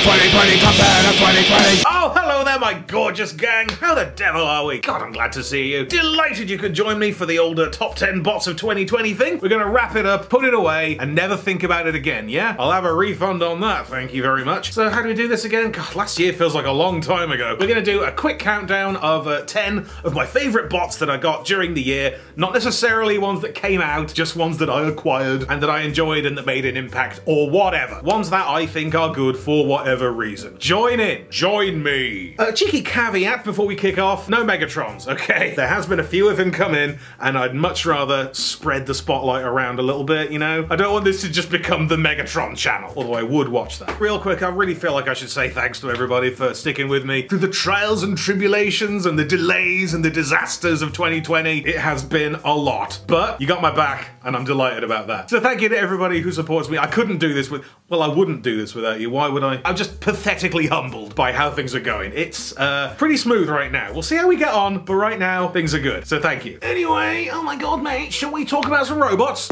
of 2020, top 10 of 2020. Oh, hello there, my gorgeous gang. How the devil are we? God, I'm glad to see you. Delighted you could join me for the older top 10 bots of 2020 thing. We're gonna wrap it up, put it away, and never think about it again, yeah? I'll have a refund on that, thank you very much. So, how do we do this again? God, last year feels like a long time ago. We're gonna do a quick countdown of uh, 10 of my favorite bots that I got during the year. Not necessarily ones that came out, just ones that I acquired and that I enjoyed and that made an impact or whatever. Ones that I think are good for whatever reason. Join in. Join me. A cheeky caveat before we kick off. No Megatrons, okay? There has been a few of them come in and I'd much rather spread the spotlight around a little bit, you know? I don't want this to just become the Megatron channel, although I would watch that. Real quick, I really feel like I should say thanks to everybody for sticking with me through the trials and tribulations and the delays and the disasters of 2020. It has been a lot, but you got my back and I'm delighted about that. So thank you to everybody who supports me. I couldn't do this with, well, I wouldn't do this without you. Why would I? I'm just pathetically humbled by how things are going. It's uh, pretty smooth right now. We'll see how we get on, but right now, things are good. So thank you. Anyway, oh my god, mate, shall we talk about some robots?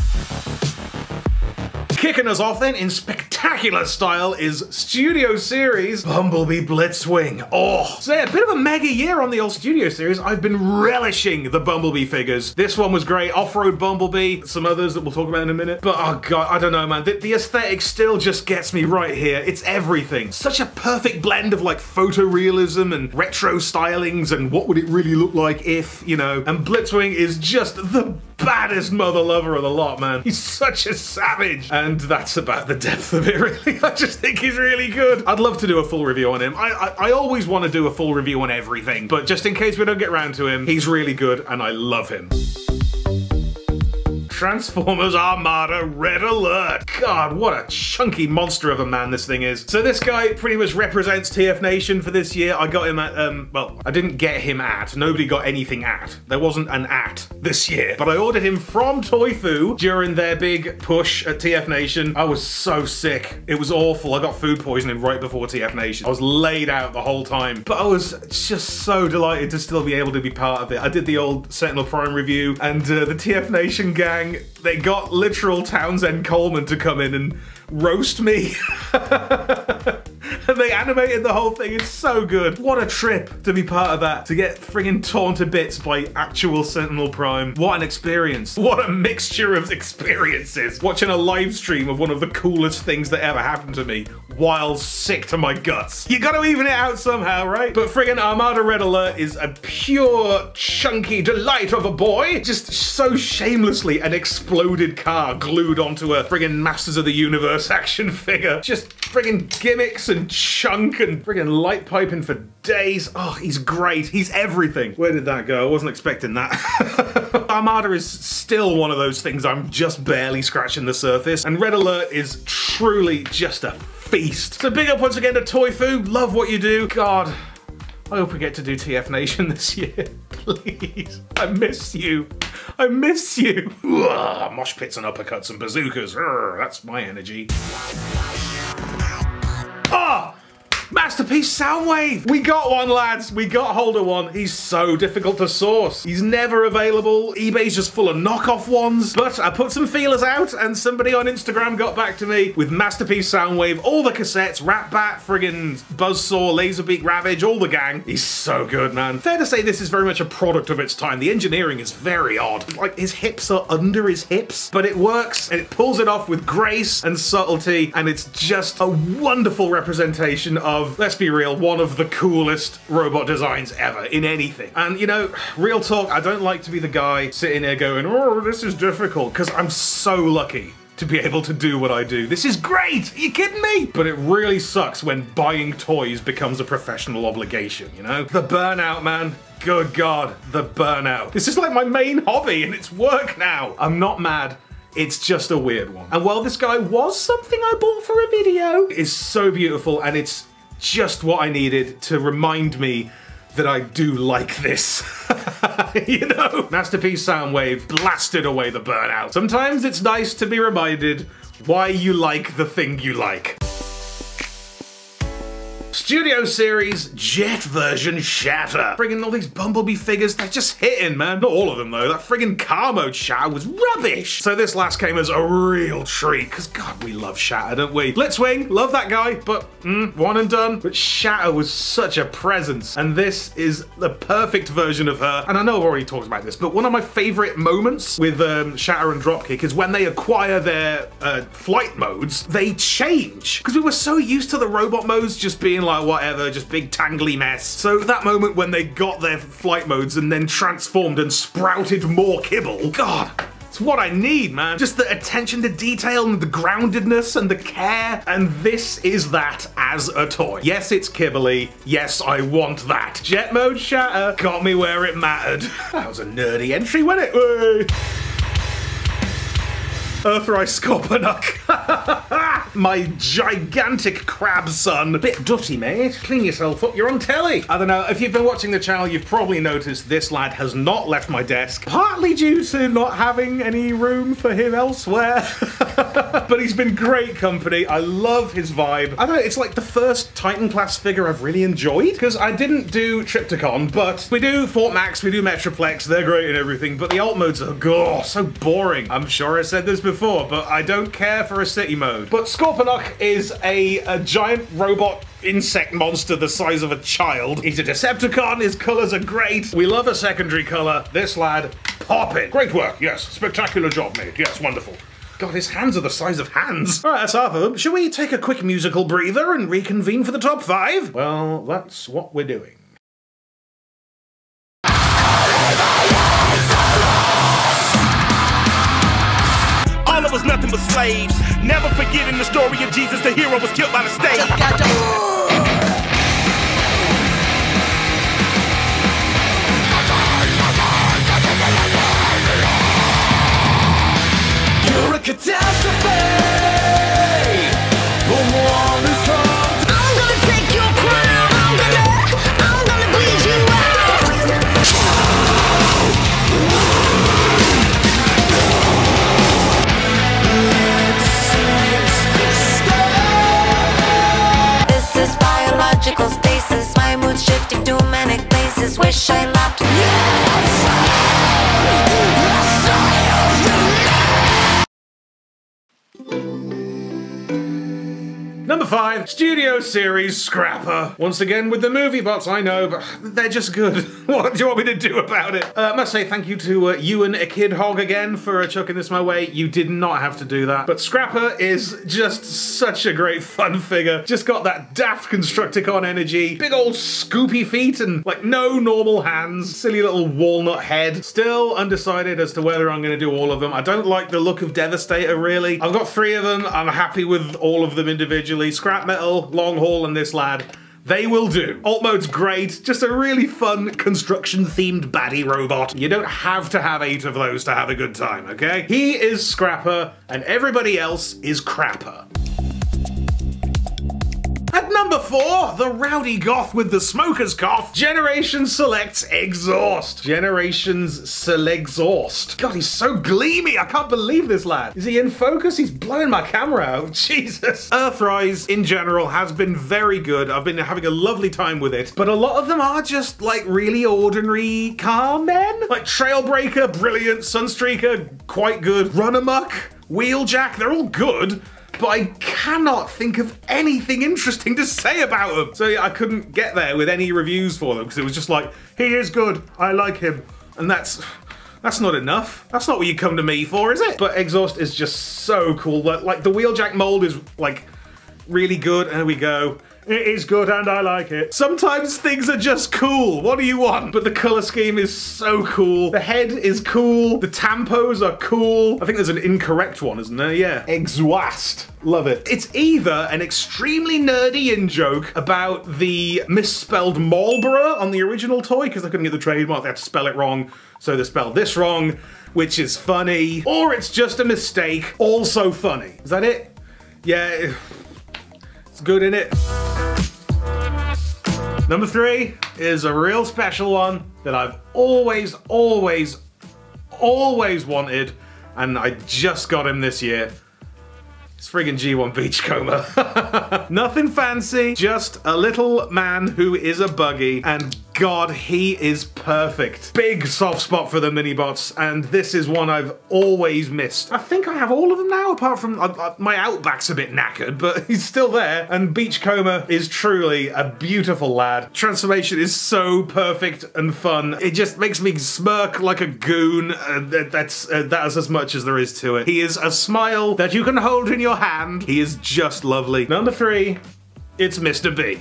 Kicking us off then in spectacular style is Studio Series Bumblebee Blitzwing. Oh, so yeah, a bit of a mega year on the old Studio Series. I've been relishing the Bumblebee figures. This one was great, Off-Road Bumblebee, some others that we'll talk about in a minute. But oh god, I don't know man, the, the aesthetic still just gets me right here. It's everything. Such a perfect blend of like photorealism and retro stylings and what would it really look like if, you know, and Blitzwing is just the baddest mother lover of the lot, man. He's such a savage. And that's about the depth of it, really. I just think he's really good. I'd love to do a full review on him. I, I, I always want to do a full review on everything, but just in case we don't get around to him, he's really good and I love him. Transformers Armada Red Alert. God, what a chunky monster of a man this thing is. So this guy pretty much represents TF Nation for this year. I got him at, um, well, I didn't get him at. Nobody got anything at. There wasn't an at this year. But I ordered him from Toy Fu during their big push at TF Nation. I was so sick. It was awful. I got food poisoning right before TF Nation. I was laid out the whole time. But I was just so delighted to still be able to be part of it. I did the old Sentinel Prime review and uh, the TF Nation gang they got literal Townsend Coleman to come in and roast me. they animated the whole thing. It's so good. What a trip to be part of that. To get friggin' torn to bits by actual Sentinel Prime. What an experience. What a mixture of experiences. Watching a live stream of one of the coolest things that ever happened to me while sick to my guts. You gotta even it out somehow, right? But friggin' Armada Red Alert is a pure, chunky delight of a boy. Just so shamelessly an exploded car glued onto a friggin' Masters of the Universe action figure. Just friggin' gimmicks and chunk and friggin' light piping for days. Oh, he's great. He's everything. Where did that go? I wasn't expecting that. Armada is still one of those things I'm just barely scratching the surface. And Red Alert is truly just a feast. So big up once again to Toy. Love what you do. God, I hope we get to do TF Nation this year. Please. I miss you. I miss you. Ugh, mosh pits and uppercuts and bazookas. Urgh, that's my energy. Masterpiece Soundwave! We got one, lads. We got hold of one. He's so difficult to source. He's never available. eBay's just full of knockoff ones. But I put some feelers out and somebody on Instagram got back to me with Masterpiece Soundwave, all the cassettes, Rat Bat, friggin' Buzzsaw, Laserbeak Ravage, all the gang. He's so good, man. Fair to say this is very much a product of its time. The engineering is very odd. Like his hips are under his hips, but it works and it pulls it off with grace and subtlety and it's just a wonderful representation of, let's be real, one of the coolest robot designs ever in anything. And you know, real talk, I don't like to be the guy sitting there going, oh, this is difficult, because I'm so lucky to be able to do what I do. This is great! Are you kidding me? But it really sucks when buying toys becomes a professional obligation, you know? The burnout, man. Good God, the burnout. This is like my main hobby and it's work now. I'm not mad. It's just a weird one. And while this guy was something I bought for a video, it's so beautiful and it's just what I needed to remind me that I do like this. you know? Masterpiece Soundwave blasted away the burnout. Sometimes it's nice to be reminded why you like the thing you like. Studio Series Jet version Shatter. Bringing all these Bumblebee figures, they're just hitting, man. Not all of them though. That friggin' car mode Shatter was rubbish. So this last came as a real treat, because God, we love Shatter, don't we? Blitzwing, love that guy, but mm, one and done. But Shatter was such a presence, and this is the perfect version of her. And I know I've already talked about this, but one of my favorite moments with um, Shatter and Dropkick is when they acquire their uh, flight modes, they change. Because we were so used to the robot modes just being like whatever, just big tangly mess. So that moment when they got their flight modes and then transformed and sprouted more kibble, God, it's what I need, man. Just the attention to detail and the groundedness and the care. And this is that as a toy. Yes, it's kibbly. Yes, I want that. Jet mode shatter got me where it mattered. That was a nerdy entry, wasn't it? Earthrise Scorponok. My gigantic crab son. A bit dutty, mate. Clean yourself up, you're on telly. I don't know, if you've been watching the channel, you've probably noticed this lad has not left my desk, partly due to not having any room for him elsewhere. but he's been great company. I love his vibe. I don't know, it's like the first Titan class figure I've really enjoyed, because I didn't do Trypticon, but we do Fort Max, we do Metroplex, they're great and everything, but the alt modes are, oh, so boring. I'm sure I said this before, but I don't care for a city mode. But Scorponok is a, a giant robot insect monster the size of a child. He's a Decepticon, his colours are great. We love a secondary colour. This lad, pop it. Great work, yes. Spectacular job made. Yes, wonderful. God, his hands are the size of hands. All right, that's half of them. Shall we take a quick musical breather and reconvene for the top five? Well, that's what we're doing. Slaves. Never forgetting the story of Jesus, the hero was killed by the state. No, 5 Studio Series Scrapper. Once again with the movie bots, I know, but they're just good. what do you want me to do about it? Uh, I must say thank you to uh, Ewan a Kid Hog again for uh, chucking this my way. You did not have to do that. But Scrapper is just such a great fun figure. Just got that daft Constructicon energy, big old scoopy feet and like no normal hands, silly little walnut head. Still undecided as to whether I'm gonna do all of them. I don't like the look of Devastator really. I've got three of them. I'm happy with all of them individually. Scrap Metal, Long Haul, and this lad. They will do. Alt mode's great, just a really fun construction themed baddie robot. You don't have to have eight of those to have a good time, okay? He is Scrapper, and everybody else is Crapper. At number four, the rowdy goth with the smoker's cough, Generation selects Exhaust. Generations select Exhaust. God, he's so gleamy. I can't believe this lad. Is he in focus? He's blowing my camera out. Jesus. Earthrise in general has been very good. I've been having a lovely time with it, but a lot of them are just like really ordinary car men. Like Trailbreaker, brilliant. Sunstreaker, quite good. Runamuck, Wheeljack, they're all good but I cannot think of anything interesting to say about them. So yeah, I couldn't get there with any reviews for them because it was just like, he is good, I like him. And that's that's not enough. That's not what you come to me for, is it? But Exhaust is just so cool. Like, like the Wheeljack mold is like really good. There we go. It is good and I like it. Sometimes things are just cool. What do you want? But the color scheme is so cool. The head is cool. The tampos are cool. I think there's an incorrect one, isn't there? Yeah. Exhaust. Love it. It's either an extremely nerdy in joke about the misspelled Marlboro on the original toy, because they couldn't get the trademark, they had to spell it wrong, so they spelled this wrong, which is funny, or it's just a mistake, also funny. Is that it? Yeah. It's good in it. Number three is a real special one that I've always, always, always wanted, and I just got him this year. It's friggin' G1 Beachcomber. Nothing fancy, just a little man who is a buggy, and God, he is perfect. Big soft spot for the mini-bots, and this is one I've always missed. I think I have all of them now, apart from uh, uh, my Outback's a bit knackered, but he's still there. And Beachcomber is truly a beautiful lad. Transformation is so perfect and fun. It just makes me smirk like a goon. Uh, that- that's uh, that is as much as there is to it. He is a smile that you can hold in your hand. He is just lovely. Number three, it's Mr. B.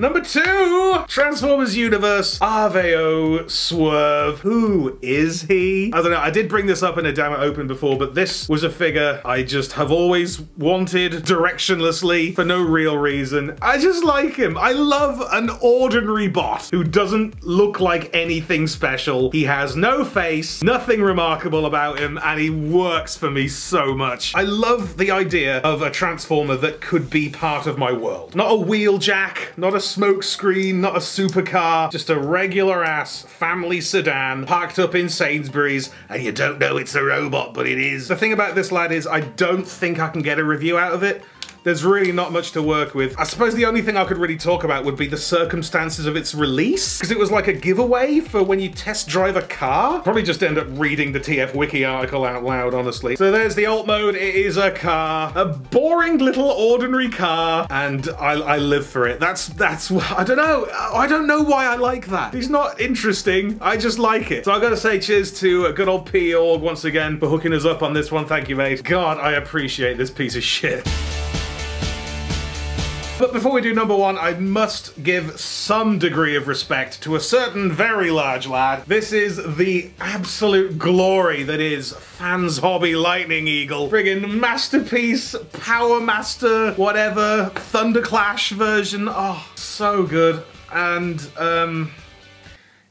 Number two, Transformers Universe, Aveo Swerve. Who is he? I don't know, I did bring this up in a Damn Open before, but this was a figure I just have always wanted directionlessly for no real reason. I just like him. I love an ordinary bot who doesn't look like anything special. He has no face, nothing remarkable about him, and he works for me so much. I love the idea of a Transformer that could be part of my world. Not a wheeljack, not a smoke screen, not a supercar, just a regular ass family sedan parked up in Sainsbury's, and you don't know it's a robot, but it is. The thing about this lad is I don't think I can get a review out of it. There's really not much to work with. I suppose the only thing I could really talk about would be the circumstances of its release, because it was like a giveaway for when you test drive a car. Probably just end up reading the TF Wiki article out loud, honestly. So there's the alt mode. It is a car, a boring little ordinary car, and I, I live for it. That's that's I don't know. I don't know why I like that. He's not interesting. I just like it. So I gotta say cheers to a good old P Org once again for hooking us up on this one. Thank you, mate. God, I appreciate this piece of shit. But before we do number one, I must give some degree of respect to a certain very large lad. This is the absolute glory that is Fans Hobby Lightning Eagle. Friggin' masterpiece, Power Master, whatever, Thunderclash version. Oh, so good. And, um,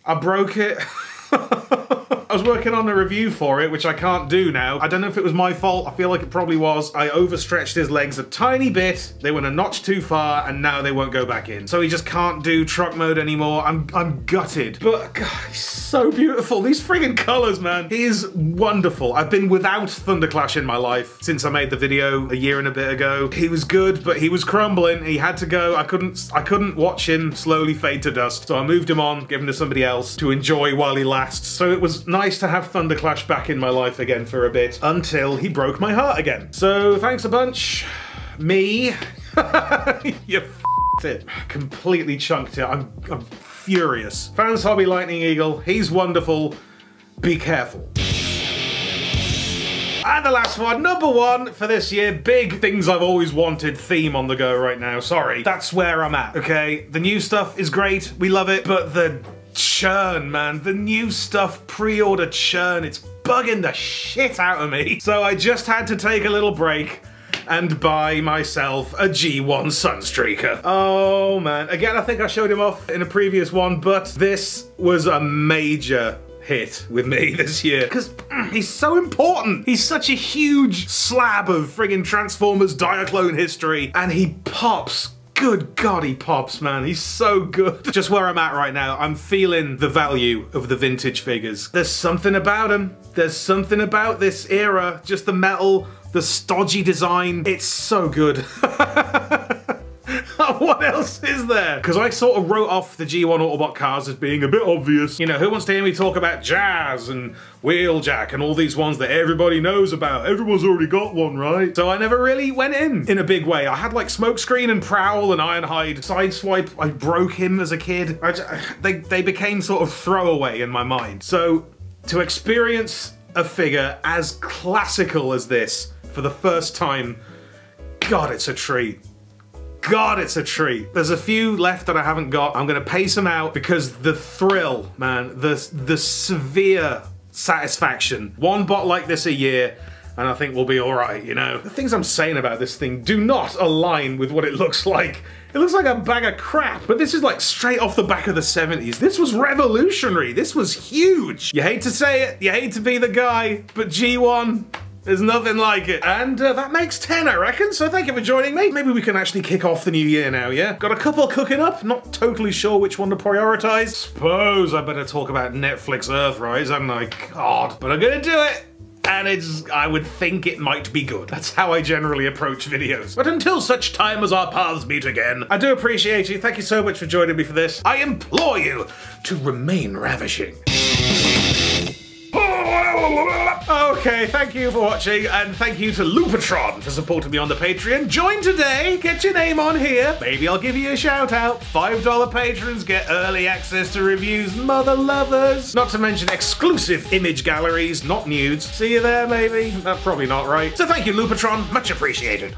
I broke it. I was working on a review for it, which I can't do now. I don't know if it was my fault. I feel like it probably was. I overstretched his legs a tiny bit. They went a notch too far, and now they won't go back in. So he just can't do truck mode anymore. I'm I'm gutted. But God, he's so beautiful. These friggin' colors, man. He is wonderful. I've been without Thunderclash in my life since I made the video a year and a bit ago. He was good, but he was crumbling. He had to go. I couldn't I couldn't watch him slowly fade to dust. So I moved him on, gave him to somebody else to enjoy while he lasts. So it was nice to have Thunderclash back in my life again for a bit until he broke my heart again. So thanks a bunch. Me. you it. Completely chunked it. I'm, I'm furious. Fans Hobby Lightning Eagle. He's wonderful. Be careful. And the last one, number one for this year, big things I've always wanted theme on the go right now. Sorry, that's where I'm at, okay? The new stuff is great, we love it, but the churn, man, the new stuff pre-order churn, it's bugging the shit out of me. So I just had to take a little break and buy myself a G1 Sunstreaker. Oh man, again, I think I showed him off in a previous one, but this was a major hit with me this year because mm, he's so important. He's such a huge slab of friggin' Transformers Diaclone history, and he pops. Good God, he pops, man. He's so good. Just where I'm at right now, I'm feeling the value of the vintage figures. There's something about him. There's something about this era. Just the metal, the stodgy design. It's so good. what else is there? Because I sort of wrote off the G1 Autobot cars as being a bit obvious. You know, who wants to hear me talk about Jazz and Wheeljack and all these ones that everybody knows about? Everyone's already got one, right? So I never really went in in a big way. I had like Smokescreen and Prowl and Ironhide. Sideswipe, I broke him as a kid. I ju- they, they became sort of throwaway in my mind. So to experience a figure as classical as this for the first time, God, it's a treat. God, it's a treat. There's a few left that I haven't got. I'm gonna pace them out because the thrill, man, the the severe satisfaction. One bot like this a year, and I think we'll be all right. You know, the things I'm saying about this thing do not align with what it looks like. It looks like a bag of crap, but this is like straight off the back of the 70s. This was revolutionary. This was huge. You hate to say it, you hate to be the guy, but G1, there's nothing like it. And uh, that makes 10, I reckon. So thank you for joining me. Maybe we can actually kick off the new year now, yeah? Got a couple cooking up. Not totally sure which one to prioritize. Suppose I better talk about Netflix Earthrise, hadn't I? God. But I'm gonna do it. and it's I would think it might be good. That's how I generally approach videos. But until such time as our paths meet again, I do appreciate you. Thank you so much for joining me for this. I implore you to remain ravishing. Okay, thank you for watching, and thank you to Lupatron for supporting me on the Patreon. Join today, get your name on here. Maybe I'll give you a shout out. $5 patrons get early access to reviews, mother lovers. Not to mention exclusive image galleries, not nudes. See you there, maybe? That's probably not right. So thank you, Lupatron. Much appreciated.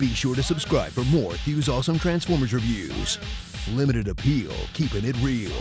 Be sure to subscribe for more Thews Awesome Transformers reviews. Limited appeal, keeping it real.